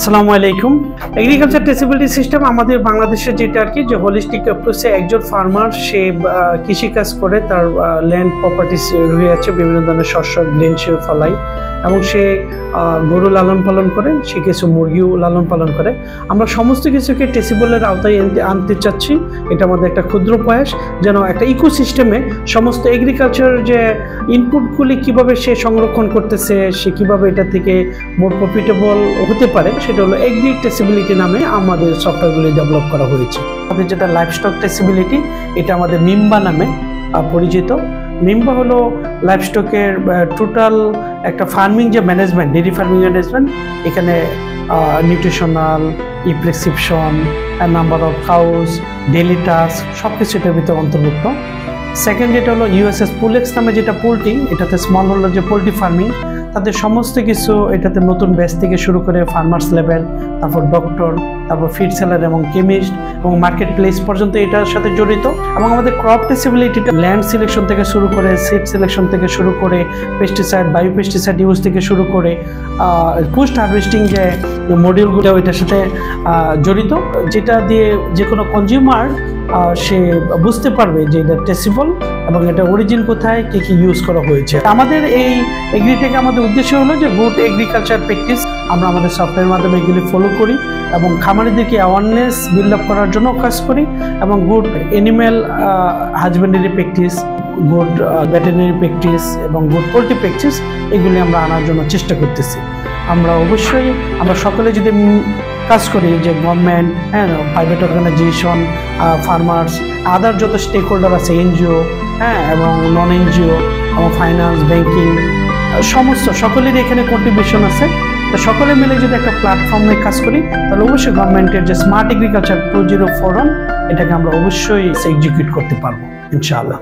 আসসালামু আলাইকুম। Agriculture traceability system আমাদের বাংলাদেশের যেটা আর কি, যে হোলিস্টিক অ্যাপ্রোচে একজন ফার্মার সে কৃষিকাজ করে, তার ল্যান্ড প্রপার্টিস রয়ে আছে, বিভিন্ন ধরনের শস্য গ্রেন ফলাই এবং সে গরু লালন পালন করে, সে কিছু মুরগিও লালন পালন করে। আমরা সমস্ত কিছুকে টেসিবলের আওতায় আনতে- চাচ্ছি। এটা আমাদের একটা ক্ষুদ্র প্রয়াস, যেন একটা ইকোসিস্টেমে সমস্ত এগ্রিকালচার যে ইনপুটগুলি কীভাবে সে সংরক্ষণ করতেছে, সে কীভাবে এটা থেকে মোর প্রফিটেবল হতে পারে, সেটা হলো এগ্রি টেসিবিলিটি নামে আমাদের সফটওয়্যারগুলি ডেভেলপ করা হয়েছে। আমাদের যেটা লাইফস্টক টেসিবিলিটি এটা আমাদের মিম্বা নামে পরিচিত। মিম্বা হলো লাইফস্টকের টোটাল একটা ফার্মিং যে ম্যানেজমেন্ট ডেরি ফার্মিং ম্যানেজমেন্ট এখানে nutritional E prescription number of house daily task সব কিছু এটার ভিতরে অন্তর্ভুক্ত। সেকেন্ড যেটা হলো ইউএসএস পুলেক্স নামে যেটা পোলট্রি এটাতে স্মল হলো যে পোলট্রি ফার্মিং তাদের সমস্ত কিছু এটাতে নতুন ব্যাচ থেকে শুরু করে ফার্মার্স লেভেল তারপর ডক্টর তারপর ফিড সেলার এবং কেমিস্ট এবং মার্কেট প্লেস পর্যন্ত এটার সাথে জড়িত এবং আমাদের ক্রপ টেসিবিলিটিটা ল্যান্ড সিলেকশন থেকে শুরু করে সিড সিলেকশন থেকে শুরু করে পেস্টিসাইড বায়ু পেস্টিসাইড ইউজ থেকে শুরু করে পোস্ট হারভেস্টিং যে মডিউলগুলো এটার সাথে জড়িত, যেটা দিয়ে যে কোনো কনজিউমার সে বুঝতে পারবে যে এটা টেসিবল এবং এটা অরিজিন কোথায়, কি কি ইউজ করা হয়েছে। আমাদের এই এগ্রি থেকে আমাদের উদ্দেশ্য হলো যে গুড এগ্রিকালচার প্র্যাকটিস আমরা আমাদের সফটওয়্যার মাধ্যমে এগুলি ফলো করি এবং খামারিদেরকে অ্যাওয়ারনেস বিল্ড আপ করার জন্য কাজ করি এবং good animal husbandry practice good veterinary practice এবং গুড পোলট্রি প্র্যাকটিস এগুলি আমরা আনার জন্য চেষ্টা করতেছি। আমরা অবশ্যই, আমরা সকলে যদি কাজ করি যে গভর্নমেন্ট হ্যাঁ প্রাইভেট অর্গানাইজেশন ফার্মার্স আদার যত স্টেক হোল্ডার আছে এনজিও হ্যাঁ এবং নন এনজিও এবং ফাইন্যান্স ব্যাংকিং সমস্ত, সকলেরই এখানে কন্ট্রিবিউশন আছে। তো সকলে মিলে যদি একটা প্ল্যাটফর্মে কাজ করি, তাহলে অবশ্যই গভর্নমেন্টের যে smart agriculture two zero forum এটাকে আমরা অবশ্যই এক্সিকিউট করতে পারব, ইনশাআল্লাহ।